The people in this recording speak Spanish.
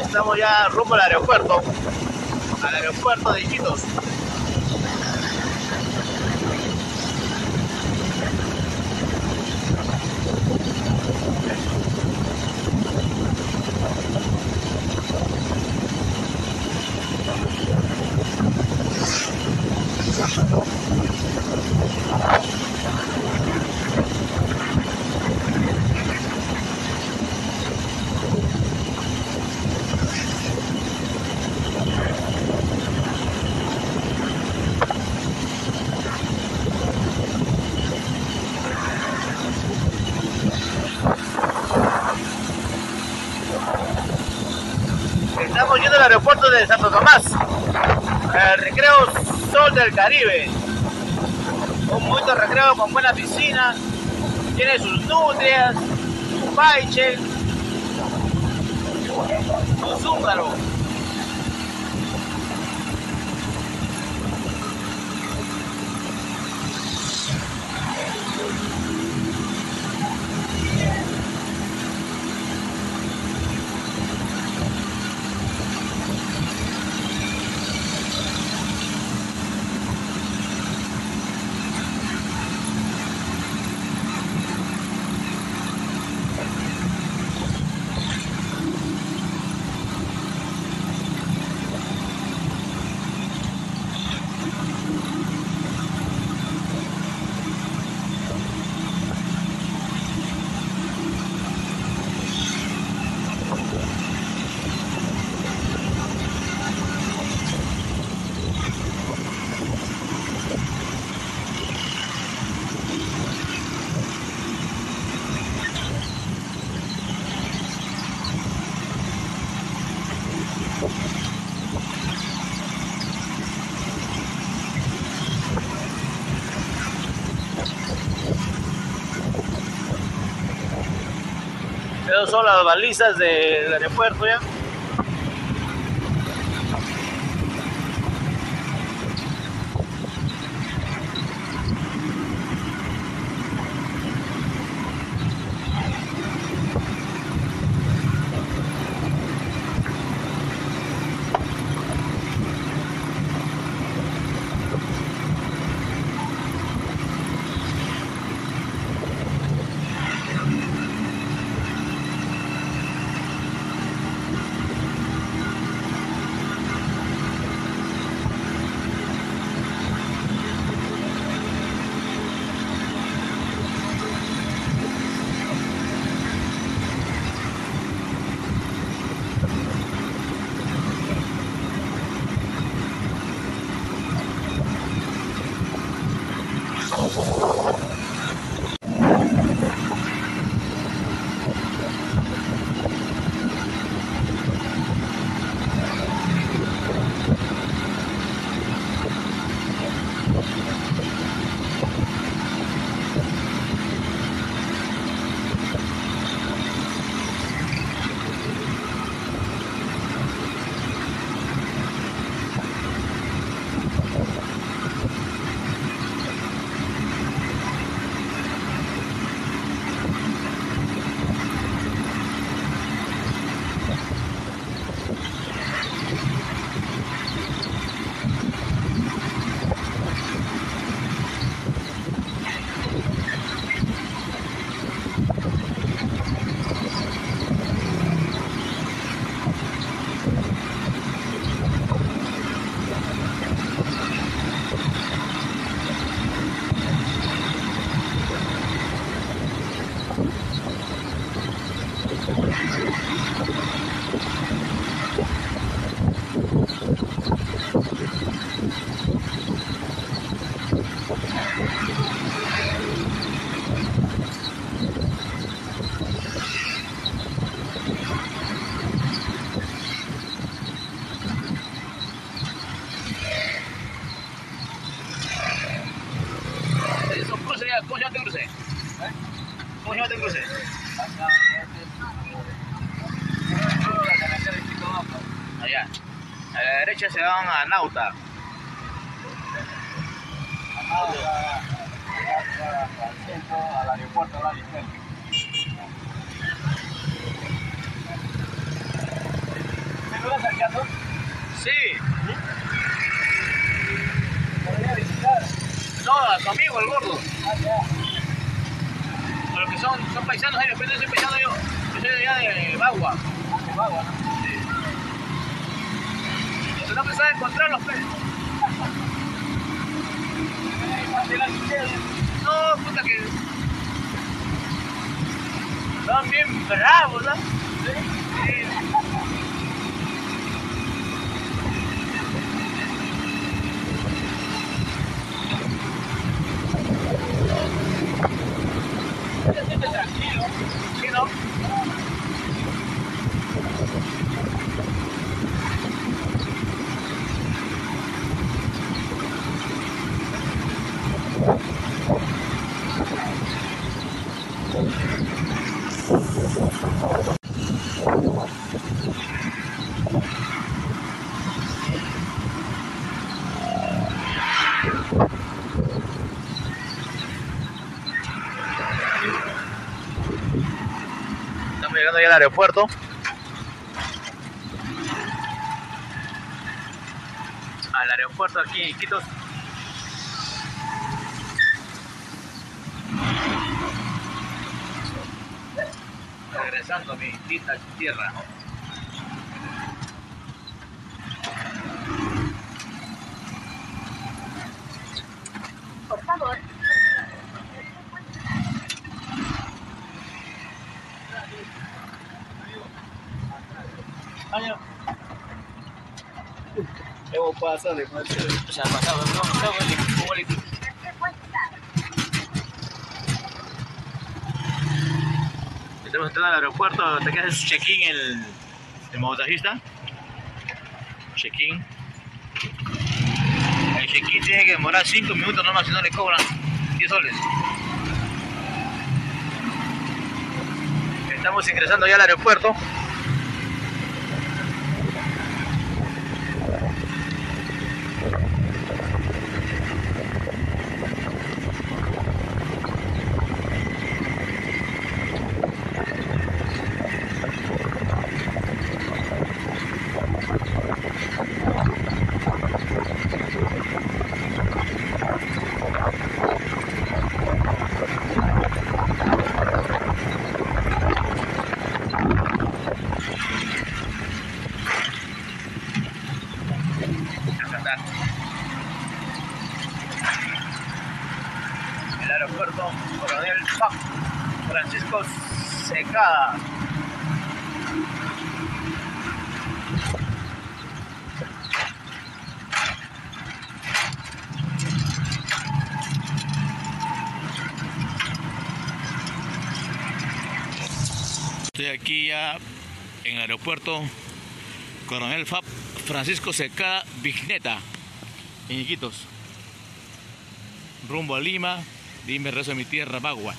Estamos ya rumbo al aeropuerto, al aeropuerto de Iquitos. Estamos yendo al aeropuerto de Santo Tomás, el recreo Sol del Caribe. Un buen recreo con buena piscina, tiene sus nutrias, su paiche, su zúngaro. Son las balizas del aeropuerto ya. ハハハハ! A se van a Nauta. al aeropuerto, al aeropuerto. Sí. Podría visitar. No, a tu amigo, el gordo. Ah. A los que son, son paisanos, ahí después soy paisano yo. Yo soy de allá Bagua. De Bagua, ¿no? Pues. Eh, fácil al izquierdo. No, puta que. Estaban bien bravos, ¿no? Sí. Se siente tranquilo. Sí, ¿no? Estamos al aeropuerto. Al aeropuerto aquí en Iquitos. Regresando a mi linda tierra. Por favor, Estamos entrando al aeropuerto, te quedas check-in el, el mototajista. Check-in. El check-in tiene que demorar 5 minutos nomás si no le cobran 10 soles. Estamos ingresando ya al aeropuerto. Acá está. El aeropuerto Coronel Pac Francisco Secada. Estoy aquí ya en el aeropuerto Coronel Fab Francisco Secada Vigneta, en Iquitos. Rumbo a Lima, dime rezo de mi tierra, Bagua.